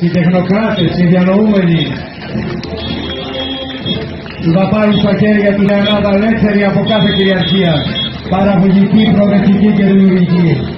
Οι τεχνοκράτες, οι διανοούμενοι που θα πάρουν στα χέρια την Ελλάδα ελεύθερη από κάθε κυριαρχία, παραγωγική, προοδευτική και δημιουργική.